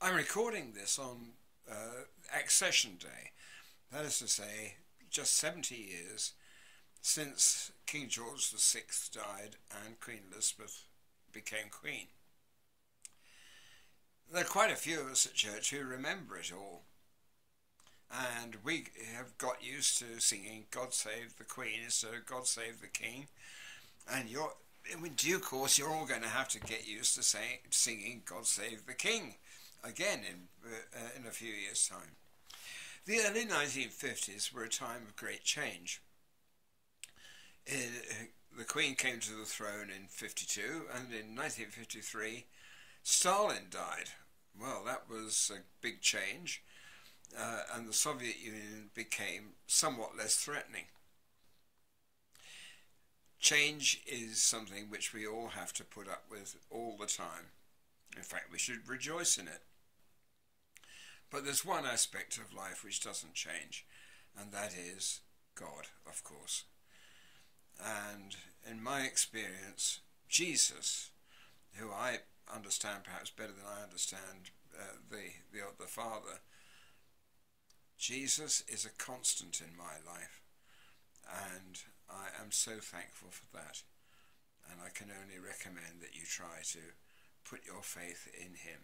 I'm recording this on uh, Accession Day, that is to say, just 70 years since King George VI died and Queen Elizabeth became Queen. There are quite a few of us at church who remember it all. And we have got used to singing God Save the Queen instead of God Save the King. And you're, in due course, you're all going to have to get used to say, singing God Save the King again in, uh, in a few years' time. The early 1950s were a time of great change. It, uh, the Queen came to the throne in 52, and in 1953, Stalin died. Well, that was a big change, uh, and the Soviet Union became somewhat less threatening. Change is something which we all have to put up with all the time. In fact, we should rejoice in it. There's one aspect of life which doesn't change, and that is God, of course. And in my experience, Jesus, who I understand perhaps better than I understand uh, the, the, the Father, Jesus is a constant in my life. And I am so thankful for that. And I can only recommend that you try to put your faith in him.